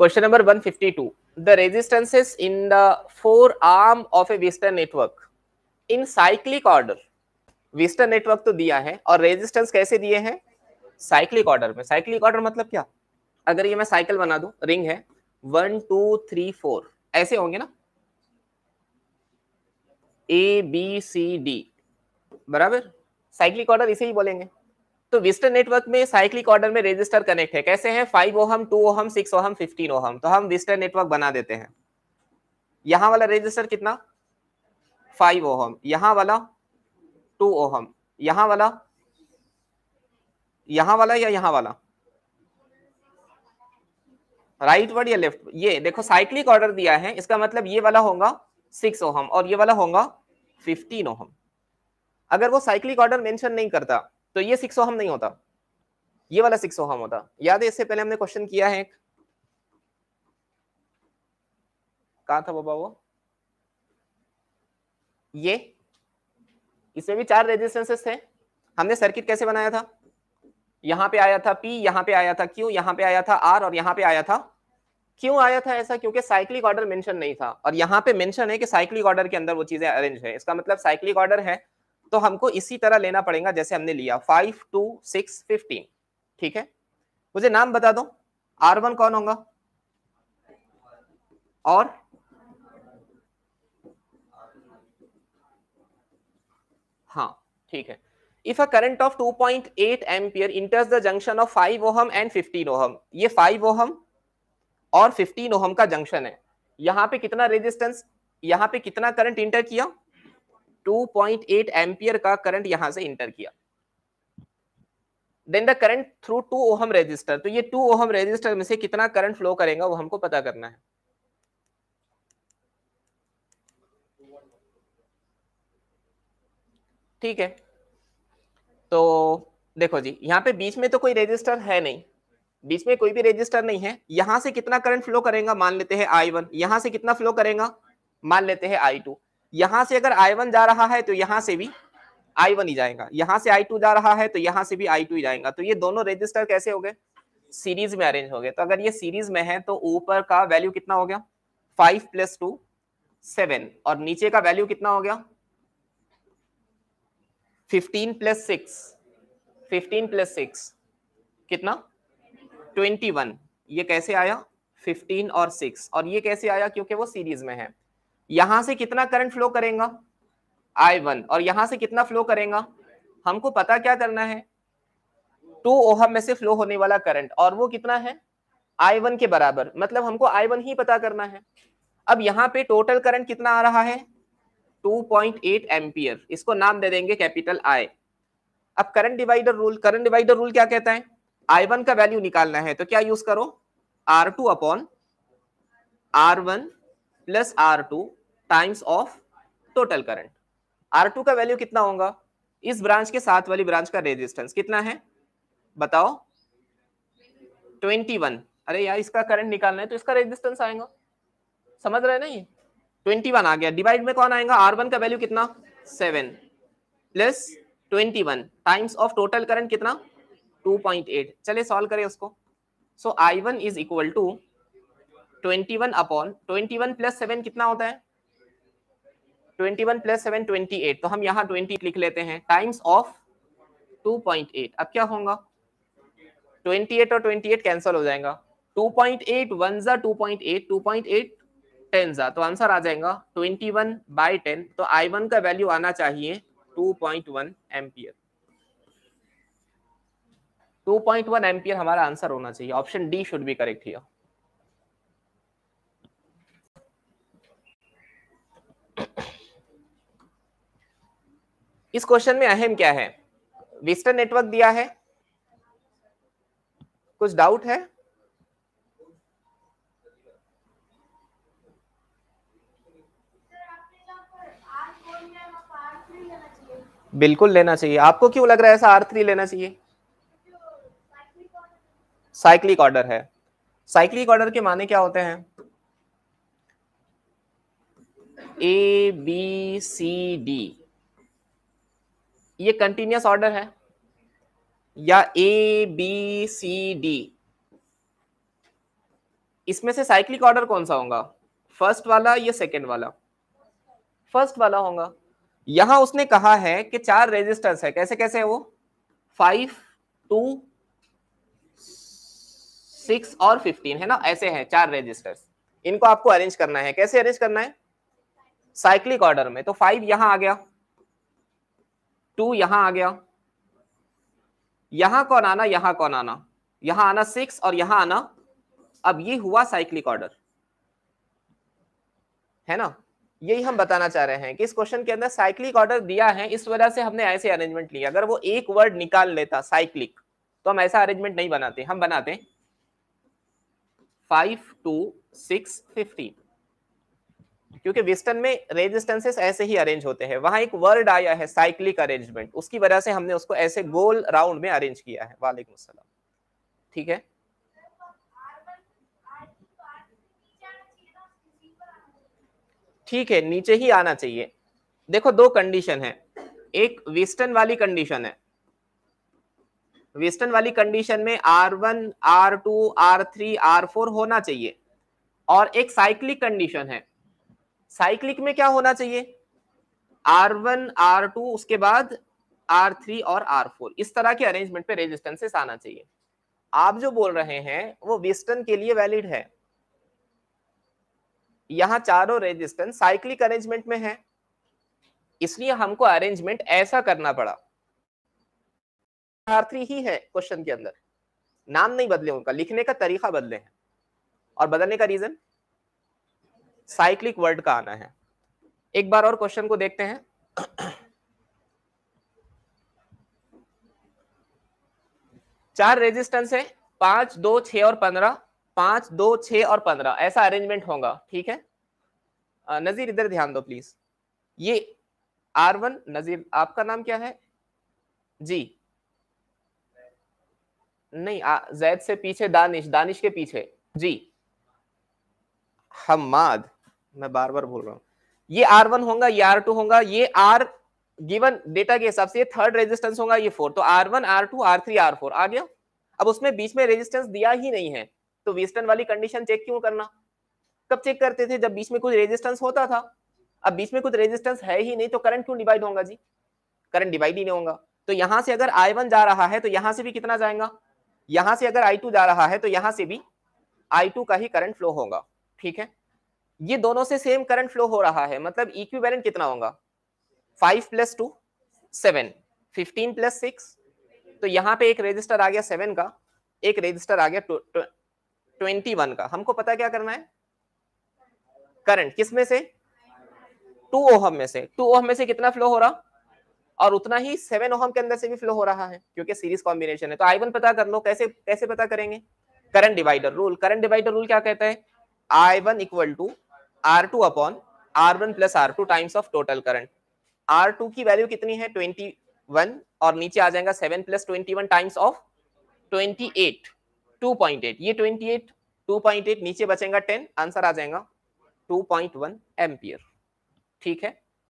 Question number 152. The resistances in the forearm of a Vista network in cyclic order. Vista network तो दिया है और resistance कैसे दिए हैं? साइक्लिक ऑर्डर में। साइक्लिक ऑर्डर मतलब क्या? अगर ये मैं साइकिल बना दूँ रिंग है। वन टू थ्री फोर ऐसे होंगे ना? ए बी सी डी बराबर? साइक्लिक ऑर्डर इसे ही बोलेंगे। तो विस्टर्न नेटवर्क में साइक्लिक ऑर्डर में रेजिस्टर कनेक्ट है। कैसे है? Five ohm two ohm six ohm fifteen ohm. तो हम विस्टर्न नेटवर्क बना देते हैं। यहाँ वाला रेजिस्टर कितना? Five ohm. यहाँ वाला टू ओहम। यहाँ वाला यहाँ वाला या यहाँ वाला? राइट वर्ड या लेफ़्ट ये देखो साइक्लिक ऑर्डर दिया है। इसका मतलब ये वाला होगा सिक्स ओहम और ये वाला होगा फिफ्टीन ओहम। अगर वो साइक्लिक ऑर्डर मेंशन नहीं करता तो ये सिक्स ओहम नहीं होता। ये वाला सिक्स ओहम होता। याद है इससे पहले हमने क्वेश्चन किया है कहा था बाबा वो? ये। इसमें भी चार रेजिस्टेंसेस थे। हमने सर्किट कैसे बनाया था? यहाँ पे आया था P, यहाँ पे आया था Q, यहाँ पे आया था R और यहाँ पे आया था क्यों आया था ऐसा क्योंकि साइक्लिक ऑर्डर मेंशन नहीं था। और यहाँ पे मेंशन है कि साइक्लिक ऑर्डर के अंदर वो चीज़ें अरेंज है। इसका मतलब साइक्लिक ऑर्डर है तो हमको इसी तरह लेना पड़ेगा जैसे हमने लिया। फाइव टू सिक्स फिफ्टीन ठीक है? मुझे नाम बता दो। आर वन कौन होगा? और? हाँ ठीक है। If a current of 2.8 ampere enters the junction of 5 ohm and 15 ohm ये 5 ओहम और 15 ओहम का जंक्शन है। यहाँ पे कितना रेजिस्टेंस यहाँ पे कितना करंट इंटर किया? 2.8 एम्पियर का करंट यहाँ से इंटर किया। Then the current through 2 ohm resistor तो ये 2 ओहम रेजिस्टर में से कितना करंट फ्लो करेगा वो हमको पता करना है। ठीक है? तो देखो जी, यहाँ पे बीच में तो कोई रेजिस्टर है नहीं। बीच में कोई भी रेजिस्टर नहीं है। यहाँ से कितना करंट फ्लो करेगा मान लेते हैं आई वन यहाँ से कितना फ्लो करेगा? मान लेते हैं आई टू यहाँ से अगर आई वन जा रहा है तो यहाँ से भी आई वन ही जाएगा। यहाँ से आई टू जा रहा है तो यहाँ से भी आई टू ही जाएगा। तो ये दोनों रेजिस्टर कैसे हो गए? सीरीज़ में अरेंज हो गए। तो अगर ये सीरीज़ में है तो ऊपर का वैल्यू कितना हो गया? फाइव प्लस टू सेवन और नीचे का वैल्यू कितना हो गया? Fifteen plus six fifteen plus six कितना? ट्वेंटी वन ये कैसे आया? फिफ्टीन और सिक्स और ये कैसे आया? क्योंकि वो सीरीज़ में है। यहाँ से कितना करंट फ्लो करेगा? आई वन और यहाँ से कितना फ्लो करेगा? हमको पता क्या करना है? टू ओहम में से फ्लो होने वाला करंट और वो कितना है? आई वन के बराबर. मतलब हमको आई वन ही पता करना है। अब यहाँ पे टोटल करंट कितना आ रहा है? 2.8 एम्पियर इसको नाम दे देंगे कैपिटल आई अब current divider rule current divider rule क्या कहता है? आई वन का वैल्यू निकालना है। तो क्या यूज़ करो? R two upon R one plus R two times of total current R two का वैल्यू कितना होगा? इस ब्रांच के साथ वाली ब्रांच का रेजिस्टेंस कितना है? बताओ। 21 अरे यार, इसका करंट निकालना है तो इसका रेजिस्टेंस आएगा। समझ रहे ना ये? 21 आ गया। डिवाइड में कौन आएगा? R1 का वैल्यू कितना? 7 plus 21 times of total current कितना? 2.8 चले सॉल्व करें उसको। So I one is equal to 21 upon 21 plus seven कितना होता है? 21 प्लस सेवन 28 तो हम यहाँ 20 लिख लेते हैं टाइम्स ऑफ़ 2.8 अब क्या होगा? 28 और 28 कैंसिल हो जाएगा। 2.8 वन जा 2.8 2.8 टेन जा। तो आंसर आ जाएगा 21 वन बाई टेन तो आई वन का वैल्यू आना चाहिए 2.1 एम्पियर 2.1 एम्पियर हमारा आंसर होना चाहिए। Option D should be correct here इस क्वेश्चन में अहम क्या है? वेस्टर्न नेटवर्क दिया है। कुछ डाउट है? बिल्कुल लेना चाहिए। आपको क्यों लग रहा है ऐसा आर थ्री लेना चाहिए? साइक्लिक ऑर्डर है। साइक्लिक ऑर्डर के माने क्या होते हैं? ए बी सी डी ये कंटिन्यूस ऑर्डर है? या ए बी सी डी इसमें से साइक्लिक ऑर्डर कौन सा होगा? फ़र्स्ट वाला या सेकेंड वाला? फ़र्स्ट वाला होगा। यहाँ उसने कहा है कि चार रेजिस्टर्स है। कैसे कैसे है वो? फाइव टू सिक्स और फिफ्टीन है ना? ऐसे हैं चार रेजिस्टर्स इनको आपको अरेंज करना है। कैसे अरेंज करना है? साइक्लिक ऑर्डर में। तो फाइव यहाँ आ गया। टू यहाँ आ गया। यहाँ कौन आना? यहाँ कौन आना? यहाँ आना सिक्स और यहाँ आना, अब ये हुआ साइक्लिक ऑर्डर है ना? यही हम बताना चाह रहे हैं कि इस क्वेश्चन के अंदर साइक्लिक ऑर्डर दिया है, इस वजह से हमने ऐसे अरेंजमेंट लिया। अगर वो एक वर्ड निकाल लेता साइक्लिक तो हम ऐसा अरेंजमेंट नहीं बनाते। हम बनाते फाइव टू सिक्स फिफ्टीन क्योंकि वेस्टर्न में रेजिस्टेंसेस ऐसे ही अरेंज होते हैं। वहाँ एक वर्ड आया है साइक्लिक अरेंजमेंट उसकी वजह से हमने उसको ऐसे गोल राउंड में अरेंज किया है। सलाम। ठीक है? ठीक है नीचे ही आना चाहिए। देखो दो कंडीशन है। एक वेस्टर्न वाली कंडीशन है। वेस्टर्न वाली कंडीशन में R1, R2, R3, R4 होना चाहिए। और एक साइक्लिक कंडीशन है। साइक्लिक में क्या होना चाहिए? R1, R2 उसके बाद R3 और R4 इस तरह के अरेंजमेंट पे रेजिस्टेंसेस आना चाहिए। आप जो बोल रहे हैं वो वेस्टर्न के लिए वैलिड है। यहाँ चारों रेजिस्टेंस साइक्लिक अरेंजमेंट में है। इसलिए हमको अरेंजमेंट ऐसा करना पड़ा। आर थ्री ही है क्वेश्चन के अंदर। नाम नहीं बदले उनका लिखने का तरीका बदले हैं। और बदलने का रीजन साइक्लिक वर्ड का आना है। एक बार और क्वेश्चन को देखते हैं। चार रेजिस्टेंस है पाँच दो छ और पंद्रह पाँच दो छ और पंद्रह ऐसा अरेंजमेंट होगा ठीक है? नजीर इधर ध्यान दो प्लीज़ ये आर वन नजीर आपका नाम क्या है? जी। नहीं आ, जैद से पीछे दानिश दानिश के पीछे। जी। हमाद मैं बार बार बोल रहा हूँ। ये आर वन होगा, ये आर टू होगा, ये आर गिवन डेटा के हिसाब से थर्ड रेजिस्टेंस होगा, ये फोर तो R one R two R three R four आ गया? अब उसमें बीच में रेजिस्टेंस दिया ही नहीं है तो वेस्टर्न वाली कंडीशन चेक क्यों करना? कब चेक करते थे? जब बीच में कुछ रेजिस्टेंस होता था। अब बीच में कुछ रेजिस्टेंस है ही नहीं तो करंट क्यों डिवाइड होगा जी? करंट डिवाइड ही नहीं होगा। तो यहाँ से अगर आई वन जा रहा है तो यहाँ से भी कितना जाएगा? यहाँ से अगर आई टू जा रहा है तो यहाँ से भी आई टू का ही करंट फ्लो होगा। ठीक है? ये दोनों से सेम करंट फ्लो हो रहा है। मतलब इक्विवेलेंट कितना होगा? Five plus two seven fifteen plus six तो यहाँ पे एक रजिस्टर आ गया सेवन का, एक रजिस्टर आ गया ट्वेंटी वन का। हमको पता क्या करना है? करंट किसमें से? टू ओहम में से। टू ओहम में से कितना फ्लो हो रहा? और उतना ही सेवन ओहम के अंदर से भी फ्लो हो रहा है, क्योंकि सीरीज़ कॉम्बिनेशन है। तो आई वन पता कर लो, कैसे कैसे पता करेंगे? Current divider rule current divider rule क्या कहता है? I one equal to R two upon R one plus R two times of total current R two की वैल्यू कितनी है? ट्वेंटी वन और नीचे आ जाएगा seven plus twenty one times of twenty eight two point eight ये twenty eight two point eight नीचे बचेगा टेन आंसर आ जाएगा टू पॉइंट वन एम्पियर ठीक है?